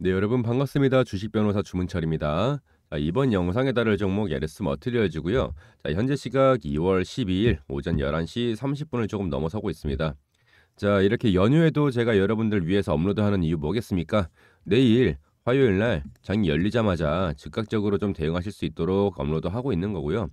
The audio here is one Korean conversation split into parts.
네, 여러분 반갑습니다. 주식 변호사 주문철입니다. 자, 이번 영상에 다룰 종목 LS 머티리얼즈고요. 자, 현재 시각 2월 12일 오전 11시 30분을 조금 넘어서고 있습니다. 자, 이렇게 연휴에도 제가 여러분들 위해서 업로드하는 이유 뭐겠습니까? 내일 화요일 날 장이 열리자마자 즉각적으로 좀 대응하실 수 있도록 업로드하고 있는 거고요.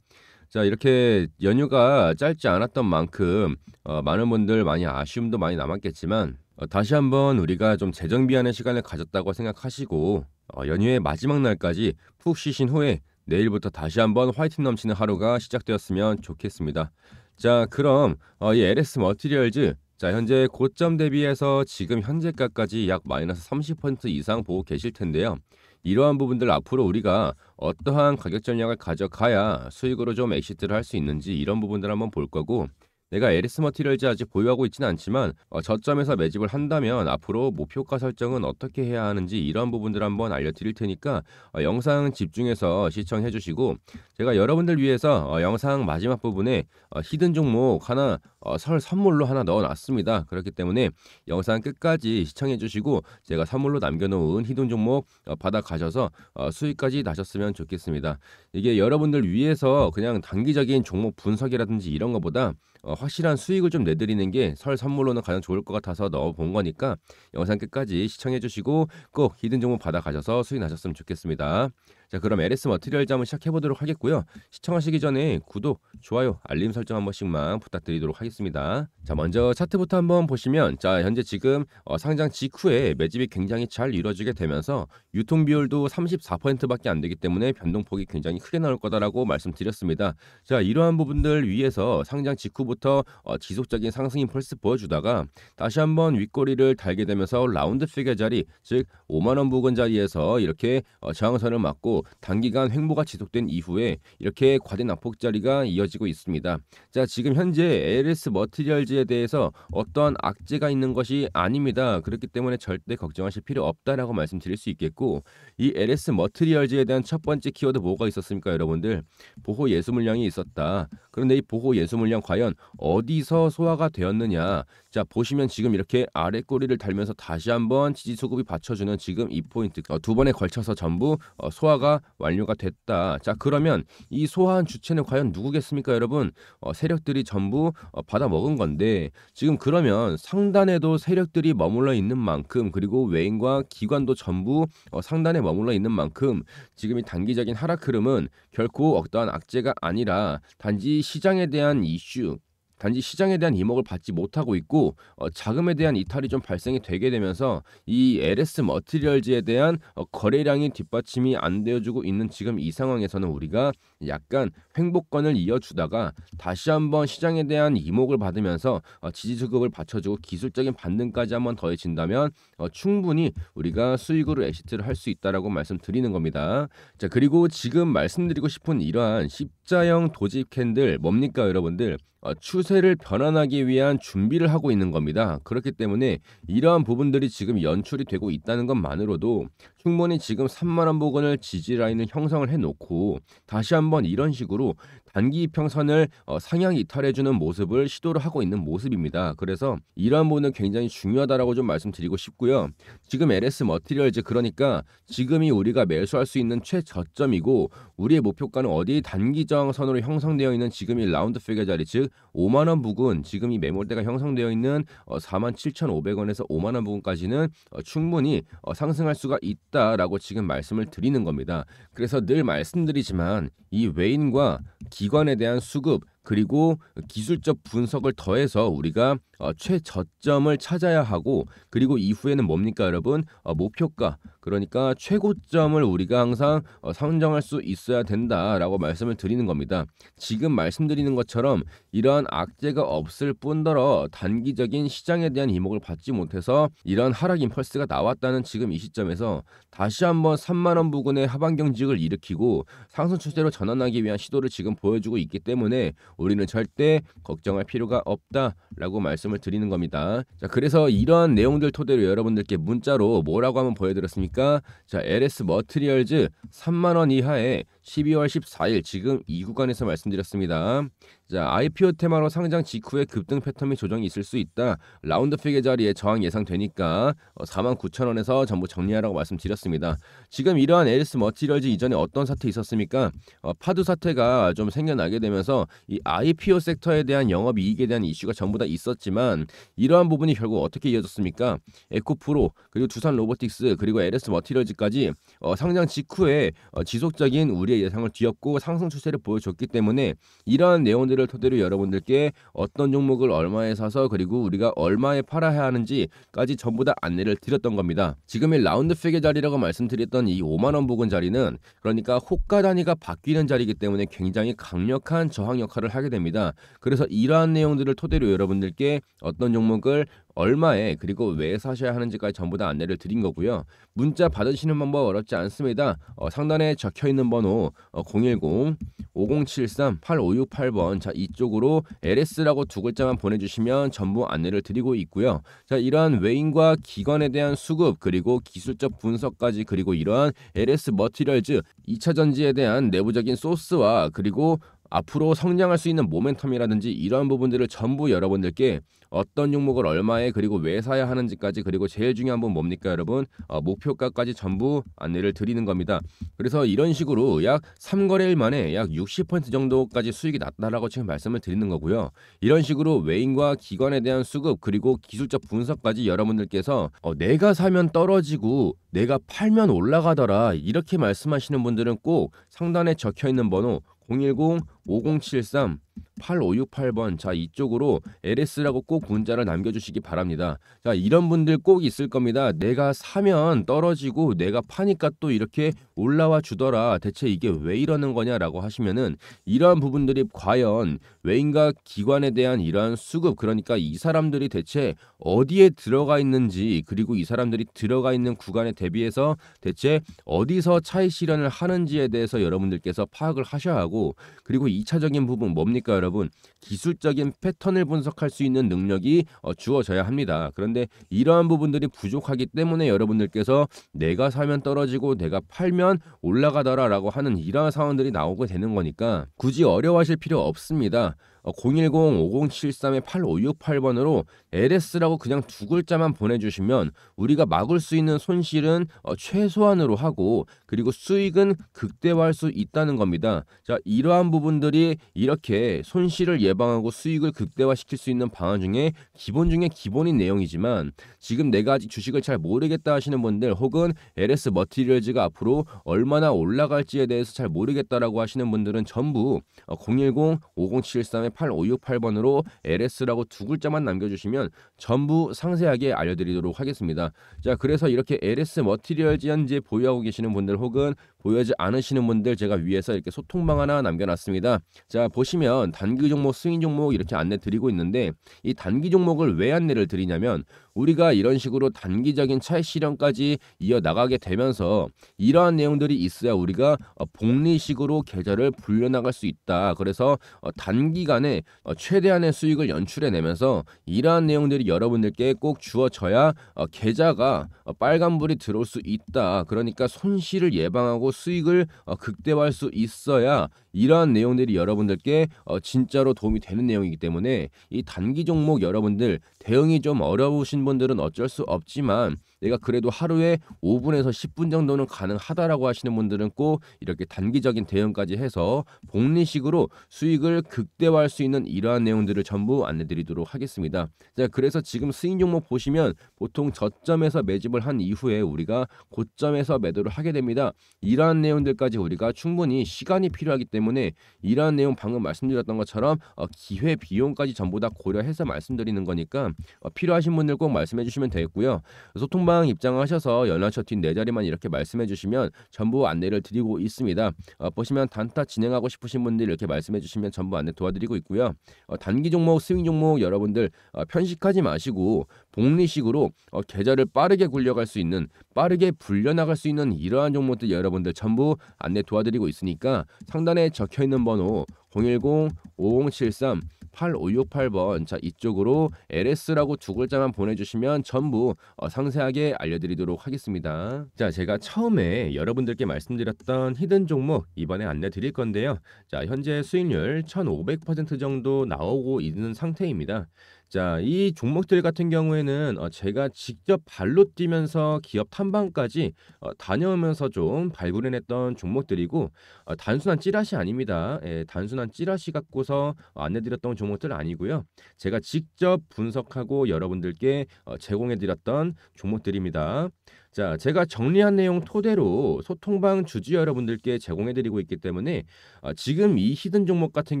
자, 이렇게 연휴가 짧지 않았던 만큼 어, 많은 분들 많이 아쉬움도 많이 남았겠지만 어, 다시 한번 우리가 좀 재정비하는 시간을 가졌다고 생각하시고 어, 연휴의 마지막 날까지 푹 쉬신 후에 내일부터 다시 한번 화이팅 넘치는 하루가 시작되었으면 좋겠습니다. 자, 그럼 어, 이 LS 머티리얼즈 자, 현재 고점 대비해서 지금 현재가까지 약 마이너스 30% 이상 보고 계실 텐데요. 이러한 부분들 앞으로 우리가 어떠한 가격 전략을 가져가야 수익으로 좀 exit를 할 수 있는지 이런 부분들 한번 볼 거고 내가 LS 머티리얼즈 아직 보유하고 있지는 않지만 어, 저점에서 매집을 한다면 앞으로 목표가 설정은 어떻게 해야 하는지 이런 부분들 한번 알려드릴 테니까 어, 영상 집중해서 시청해 주시고 제가 여러분들 위해서 어, 영상 마지막 부분에 어, 히든 종목 하나 어, 설 선물로 하나 넣어놨습니다. 그렇기 때문에 영상 끝까지 시청해 주시고 제가 선물로 남겨놓은 히든 종목 어, 받아 가셔서 어, 수익까지 나셨으면 좋겠습니다. 이게 여러분들 위해서 그냥 단기적인 종목 분석이라든지 이런 것보다 어, 확실한 수익을 좀 내드리는 게 설 선물로는 가장 좋을 것 같아서 넣어본 거니까 영상 끝까지 시청해 주시고 꼭 히든 종목 받아 가셔서 수익 나셨으면 좋겠습니다. 자 그럼 LS 머티리얼즈 한번 시작해 보도록 하겠고요. 시청하시기 전에 구독, 좋아요, 알림 설정 한 번씩만 부탁드리도록 하겠습니다. 자 먼저 차트부터 한번 보시면 자 현재 지금 어, 상장 직후에 매집이 굉장히 잘 이루어지게 되면서 유통 비율도 34%밖에 안 되기 때문에 변동폭이 굉장히 크게 나올 거다라고 말씀드렸습니다. 자 이러한 부분들 위해서 상장 직후부터 어, 지속적인 상승 임펄스 보여주다가 다시 한번 윗꼬리를 달게 되면서 라운드 피겨 자리 즉 5만 원 부근 자리에서 이렇게 어, 저항선을 맞고 단기간 횡보가 지속된 이후에 이렇게 과대 낙폭 자리가 이어지고 있습니다. 자 지금 현재 LS 머티리얼즈에 대해서 어떠한 악재가 있는 것이 아닙니다. 그렇기 때문에 절대 걱정하실 필요 없다라고 말씀드릴 수 있겠고 이 LS 머티리얼즈에 대한 첫 번째 키워드 뭐가 있었습니까, 여러분들? 보호 예수 물량이 있었다. 그런데 이 보호 예수 물량 과연 어디서 소화가 되었느냐? 자 보시면 지금 이렇게 아래 꼬리를 달면서 다시 한번 지지 수급이 받쳐주는 지금 이 포인트 어, 두 번에 걸쳐서 전부 어, 소화가 완료가 됐다. 자 그러면 이 소화한 주체는 과연 누구겠습니까, 여러분? 어, 세력들이 전부 어, 받아 먹은 건데 지금 그러면 상단에도 세력들이 머물러 있는 만큼 그리고 외인과 기관도 전부 어, 상단에 머물러 있는 만큼 지금 이 단기적인 하락 흐름은 결코 어떠한 악재가 아니라 단지 시장에 대한 이슈 단지 시장에 대한 이목을 받지 못하고 있고 어, 자금에 대한 이탈이 좀 발생이 되게 되면서 이 LS 머티리얼즈에 대한 어, 거래량이 뒷받침이 안 되어주고 있는 지금 이 상황에서는 우리가 약간 횡보권을 이어주다가 다시 한번 시장에 대한 이목을 받으면서 어, 지지 수급을 받쳐주고 기술적인 반등까지 한번 더해진다면 어, 충분히 우리가 수익으로 exit를 할 수 있다라고 말씀드리는 겁니다. 자 그리고 지금 말씀드리고 싶은 이러한 십자형 doji candle 뭡니까 여러분들? 어, 추세를 변환하기 위한 준비를 하고 있는 겁니다. 그렇기 때문에 이러한 부분들이 지금 연출이 되고 있다는 것만으로도 충분히 지금 3만 원 부근을 지지 라인을 형성을 해놓고 다시 한번 이런 식으로 단기 이평선을 어, 상향 이탈해주는 모습을 시도를 하고 있는 모습입니다. 그래서 이러한 부분은 굉장히 중요하다라고 좀 말씀드리고 싶고요. 지금 LS 머티리얼즈 그러니까 지금이 우리가 매수할 수 있는 최저점이고 우리의 목표가는 어디 단기 저항선으로 형성되어 있는 지금이 round figure 자리 즉 5만 원 부근 지금 이 매물대가 형성되어 있는 어, 47,500원에서 5만 원 부근까지는 어, 충분히 어, 상승할 수가 있다라고 지금 말씀을 드리는 겁니다. 그래서 늘 말씀드리지만 이 외인과 기관에 대한 수급 그리고 기술적 분석을 더해서 우리가 어, 최저점을 찾아야 하고 그리고 이후에는 뭡니까 여러분 어, 목표가 그러니까 최고점을 우리가 항상 어, 선정할 수 있어야 된다라고 말씀을 드리는 겁니다. 지금 말씀드리는 것처럼 이러한 악재가 없을 뿐더러 단기적인 시장에 대한 이목을 받지 못해서 이런 하락 임펄스가 나왔다는 지금 이 시점에서 다시 한번 3만 원 부근의 하반 경직을 일으키고 상승 추세로 전환하기 위한 시도를 지금 보여주고 있기 때문에 우리는 절대 걱정할 필요가 없다라고 말씀을 드리는 겁니다. 자, 그래서 이러한 내용들 토대로 여러분들께 문자로 뭐라고 한번 보여드렸습니까? 자, LS 머트리얼즈 3만 원 이하의 12월 14일 지금 이 구간에서 말씀드렸습니다. 자, IPO 테마로 상장 직후에 급등 패턴이 조정이 있을 수 있다. round figure 자리에 저항 예상되니까 49,000원에서 전부 정리하라고 말씀드렸습니다. 지금 이러한 LS 머티리얼즈 이전에 어떤 사태 있었습니까? 어, 파두 사태가 좀 생겨나게 되면서 이 IPO sector에 대한 영업 이익에 대한 이슈가 전부 다 있었지만 이러한 부분이 결국 어떻게 이어졌습니까? 에코프로 그리고 두산 로보틱스 그리고 LS 머티리얼즈까지 어, 상장 직후에 어, 지속적인 우리 의 예상을 뒤엎고 상승 추세를 보여줬기 때문에 이러한 내용들 내용들을 토대로 여러분들께 어떤 종목을 얼마에 사서 그리고 우리가 얼마에 팔아야 하는지까지 전부 다 안내를 드렸던 겁니다. 지금의 라운드 피게 자리라고 말씀드렸던 이 5만 원 부근 자리는 그러니까 호가 단위가 바뀌는 자리이기 때문에 굉장히 강력한 저항 역할을 하게 됩니다. 그래서 이러한 내용들을 토대로 여러분들께 어떤 종목을 얼마에 그리고 왜 사셔야 하는지까지 전부 다 안내를 드린 거고요. 문자 받으시는 방법 어렵지 않습니다. 어, 상단에 적혀 있는 번호 어, 010-5073-8568번 자 이쪽으로 LS라고 두 글자만 보내주시면 전부 안내를 드리고 있고요. 자 이러한 외인과 기관에 대한 수급 그리고 기술적 분석까지 그리고 이러한 LS 머티리얼즈 2차 전지에 대한 내부적인 소스와 그리고 앞으로 성장할 수 있는 모멘텀이라든지 이러한 부분들을 전부 여러분들께 어떤 종목을 얼마에 그리고 왜 사야 하는지까지 그리고 제일 중요한 건 뭡니까 여러분 어, 목표가까지 전부 안내를 드리는 겁니다. 그래서 이런 식으로 약 3거래일 만에 약 60% 정도까지 수익이 났다라고 지금 말씀을 드리는 거고요. 이런 식으로 외인과 기관에 대한 수급 그리고 기술적 분석까지 여러분들께서 어, 내가 사면 떨어지고 내가 팔면 올라가더라 이렇게 말씀하시는 분들은 꼭 상단에 적혀 있는 번호 010-5073 8568번 자 이쪽으로 LS라고 꼭 문자를 남겨주시기 바랍니다. 자 이런 분들 꼭 있을 겁니다. 내가 사면 떨어지고 내가 파니까 또 이렇게 올라와 주더라. 대체 이게 왜 이러는 거냐라고 하시면은 이러한 부분들이 과연 외인과 기관에 대한 이러한 수급 그러니까 이 사람들이 대체 어디에 들어가 있는지 그리고 이 사람들이 들어가 있는 구간에 대비해서 대체 어디서 차익 실현을 하는지에 대해서 여러분들께서 파악을 하셔야 하고 그리고 2차적인 부분 뭡니까 여러분 기술적인 패턴을 분석할 수 있는 능력이 어, 주어져야 합니다. 그런데 이러한 부분들이 부족하기 때문에 여러분들께서 내가 사면 떨어지고 내가 팔면 올라가더라라고 하는 이러한 상황들이 나오게 되는 거니까 굳이 어려워하실 필요 없습니다. 010-5073-8568번으로 어, LS라고 그냥 두 글자만 보내주시면 우리가 막을 수 있는 손실은 어, 최소한으로 하고 그리고 수익은 극대화할 수 있다는 겁니다. 자 이러한 부분들이 이렇게 손실을 예방하고 수익을 극대화시킬 수 있는 방안 중에 기본 중에 기본인 내용이지만 지금 내가 아직 주식을 잘 모르겠다 하시는 분들 혹은 LS 머티리얼즈가 앞으로 얼마나 올라갈지에 대해서 잘 모르겠다라고 하시는 분들은 전부 010-5073 8568번으로 LS라고 두 글자만 남겨주시면 전부 상세하게 알려드리도록 하겠습니다. 자, 그래서 이렇게 LS 머티리얼즈 현재 보유하고 계시는 분들 혹은 보유하지 않으시는 분들 제가 위에서 이렇게 소통방 하나 남겨놨습니다. 자, 보시면 단기 종목, 스윙 종목 이렇게 안내 드리고 있는데 이 단기 종목을 왜 안내를 드리냐면 우리가 이런 식으로 단기적인 차익 실현까지 이어 나가게 되면서 이러한 내용들이 있어야 우리가 어, 복리식으로 계좌를 불려나갈 수 있다. 그래서 어, 단기간에 어, 최대한의 수익을 연출해내면서 이러한 내용들이 여러분들께 꼭 주어져야 계좌가 빨간불이 들어올 수 있다. 그러니까 손실을 예방하고 수익을 극대화할 수 있어야 이러한 내용들이 여러분들께 진짜로 도움이 되는 내용이기 때문에 이 단기 종목 여러분들 대응이 좀 어려우신 분들은 어쩔 수 없지만 내가 그래도 하루에 5분에서 10분 정도는 가능하다라고 하시는 분들은 꼭 이렇게 단기적인 대응까지 해서 복리식으로 수익을 극대화할 수 있는 이러한 내용들을 전부 안내 드리도록 하겠습니다. 자, 그래서 지금 스윙 종목 보시면 보통 저점에서 매집을 한 이후에 우리가 고점에서 매도를 하게 됩니다. 이러한 내용들까지 우리가 충분히 시간이 필요하기 때문에 이러한 내용 방금 말씀드렸던 것처럼 어, 기회 비용까지 전부 다 고려해서 말씀드리는 거니까 어, 필요하신 분들 꼭 말씀해 주시면 되겠고요. 소통방 입장하셔서 연락처 뒷 네 자리만 이렇게 말씀해 주시면 전부 안내를 드리고 있습니다. 어, 보시면 단타 진행하고 싶으신 분들 이렇게 말씀해 주시면 전부 안내 도와드리고 있고요. 어, 단기 종목, 스윙 종목 여러분들 어, 편식하지 마시고 복리식으로 어, 계좌를 빠르게 굴려갈 수 있는 빠르게 불려나갈 수 있는 이러한 종목들 여러분들 전부 안내 도와드리고 있으니까 상단에 적혀 있는 번호 010-5073 8568번 자 이쪽으로 LS라고 두 글자만 보내주시면 전부 어, 상세하게 알려드리도록 하겠습니다. 자 제가 처음에 여러분들께 말씀드렸던 히든 종목 이번에 안내 드릴 건데요. 자 현재 수익률 1,500% 정도 나오고 있는 상태입니다. 자, 이 종목들 같은 경우에는 어, 제가 직접 발로 뛰면서 기업 탐방까지 어, 다녀오면서 좀 발굴해냈던 종목들이고 어, 단순한 찌라시 아닙니다. 예, 단순한 찌라시 갖고서 안내드렸던 종목들 아니고요. 제가 직접 분석하고 여러분들께 어, 제공해드렸던 종목들입니다. 자, 제가 정리한 내용 토대로 소통방 주주 여러분들께 제공해드리고 있기 때문에 어, 지금 이 hidden 종목 같은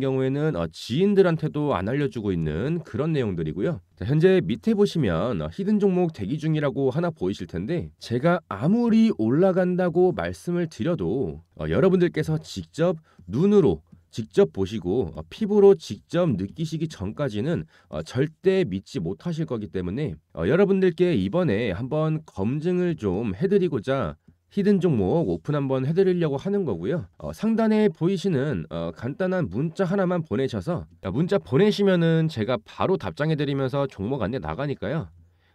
경우에는 어, 지인들한테도 안 알려주고 있는 그런 내용들이고요. 자, 현재 밑에 보시면 어, hidden 종목 대기 중이라고 하나 보이실 텐데 제가 아무리 올라간다고 말씀을 드려도 어, 여러분들께서 직접 눈으로 직접 보시고 어, 피부로 직접 느끼시기 전까지는 어, 절대 믿지 못하실 거기 때문에 어, 여러분들께 이번에 한번 검증을 좀 해드리고자 hidden 종목 오픈 한번 해드리려고 하는 거고요. 어, 상단에 보이시는 어, 간단한 문자 하나만 보내셔서 어, 문자 보내시면은 제가 바로 답장해드리면서 종목 안내 나가니까요.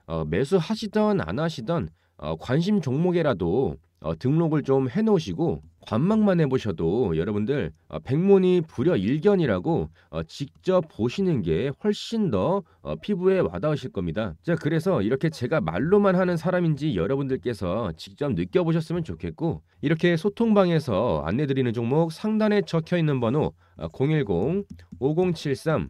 어, 매수하시던 안 하시던 어, 관심 종목에라도 어, 등록을 좀 해놓으시고 관망만 해보셔도 여러분들 어, 백문이 불여일견이라고 어, 직접 보시는 게 훨씬 더 어, 피부에 와닿으실 겁니다. 자 그래서 이렇게 제가 말로만 하는 사람인지 여러분들께서 직접 느껴보셨으면 좋겠고 이렇게 소통방에서 안내드리는 종목 상단에 적혀 있는 번호 010-5073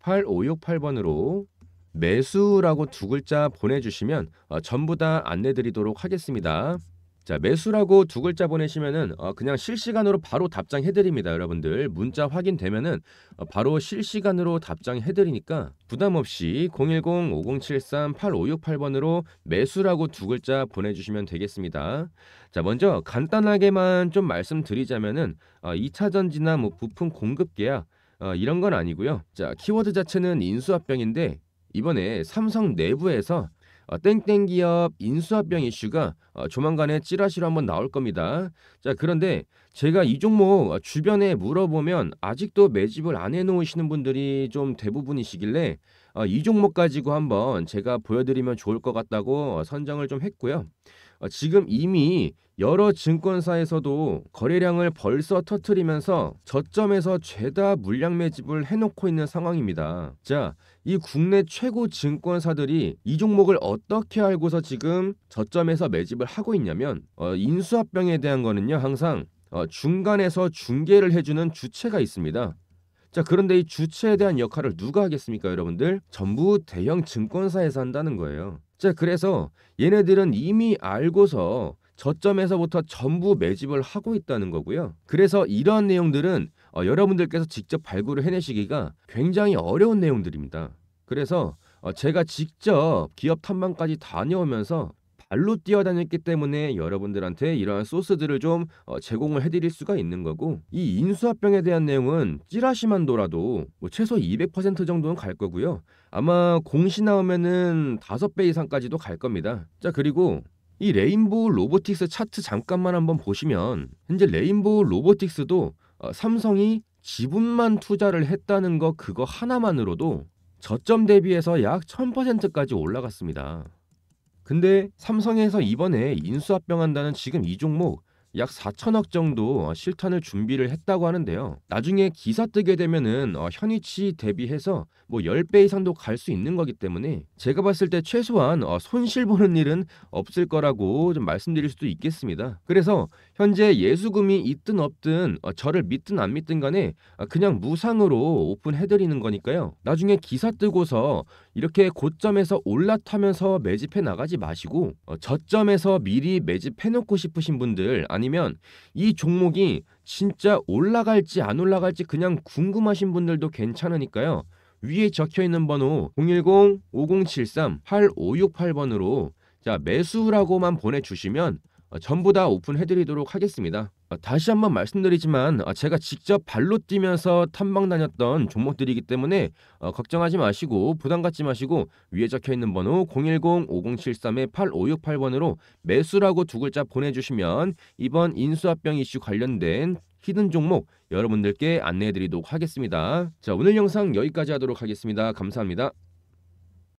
8568번으로 매수라고 두 글자 보내주시면 어, 전부 다 안내드리도록 하겠습니다. 자 매수라고 두 글자 보내시면은 어, 그냥 실시간으로 바로 답장해드립니다 여러분들. 문자 확인되면은 어, 바로 실시간으로 답장해드리니까 부담없이 010-5073-8568번으로 매수라고 두 글자 보내주시면 되겠습니다. 자 먼저 간단하게만 좀 말씀드리자면은 어, 2차전지나 뭐 부품 공급 계약 어, 이런 건 아니고요. 자 키워드 자체는 인수합병인데 이번에 삼성 내부에서 어, 땡땡 기업 인수합병 이슈가 어, 조만간에 찌라시로 한번 나올 겁니다. 자 그런데 제가 이 종목 어, 주변에 물어보면 아직도 매집을 안 해놓으시는 분들이 좀 대부분이시길래 어, 이 종목 가지고 한번 제가 보여드리면 좋을 것 같다고 어, 선정을 좀 했고요. 어, 지금 이미 여러 증권사에서도 거래량을 벌써 터트리면서 저점에서 죄다 물량 매집을 해놓고 있는 상황입니다. 자, 이 국내 최고 증권사들이 이 종목을 어떻게 알고서 지금 저점에서 매집을 하고 있냐면 어, 인수합병에 대한 거는요 항상 어, 중간에서 중개를 해주는 주체가 있습니다. 자 그런데 이 주체에 대한 역할을 누가 하겠습니까 여러분들? 전부 대형 증권사에서 한다는 거예요. 자 그래서 얘네들은 이미 알고서 저점에서부터 전부 매집을 하고 있다는 거고요. 그래서 이러한 내용들은 어, 여러분들께서 직접 발굴을 해내시기가 굉장히 어려운 내용들입니다. 그래서 어, 제가 직접 기업 탐방까지 다녀오면서 발로 뛰어다녔기 때문에 여러분들한테 이러한 소스들을 좀 어, 제공을 해드릴 수가 있는 거고 이 인수합병에 대한 내용은 찌라시만 돌아도 뭐 최소 200% 정도는 갈 거고요. 아마 공시 나오면은 5배 이상까지도 갈 겁니다. 자 그리고 이 레인보우 로보틱스 차트 잠깐만 한번 보시면 현재 레인보우 로보틱스도 어, 삼성이 지분만 투자를 했다는 거 그거 하나만으로도 저점 대비해서 약 1000%까지 올라갔습니다. 근데 삼성에서 이번에 인수합병한다는 지금 이 종목 약 4천억 정도 실탄을 준비를 했다고 하는데요. 나중에 기사 뜨게 되면은 어, 현위치 대비해서 뭐 10배 이상도 갈 수 있는 거기 때문에 제가 봤을 때 최소한 어, 손실 보는 일은 없을 거라고 좀 말씀드릴 수도 있겠습니다. 그래서 현재 예수금이 있든 없든 어, 저를 믿든 안 믿든 간에 어, 그냥 무상으로 오픈해드리는 거니까요. 나중에 기사 뜨고서 이렇게 고점에서 올라타면서 매집해 나가지 마시고 어, 저점에서 미리 매집해 놓고 싶으신 분들 아니면 이 종목이 진짜 올라갈지 안 올라갈지 그냥 궁금하신 분들도 괜찮으니까요. 위에 적혀 있는 번호 010-5073-8568번으로 자 매수라고만 보내주시면 어, 전부 다 오픈해드리도록 하겠습니다. 어, 다시 한번 말씀드리지만 어, 제가 직접 발로 뛰면서 탐방 다녔던 종목들이기 때문에 어, 걱정하지 마시고 부담 갖지 마시고 위에 적혀 있는 번호 010-5073-8568번으로 매수라고 두 글자 보내주시면 이번 인수합병 이슈 관련된 히든 종목 여러분들께 안내해 드리도록 하겠습니다. 자, 오늘 영상 여기까지 하도록 하겠습니다. 감사합니다.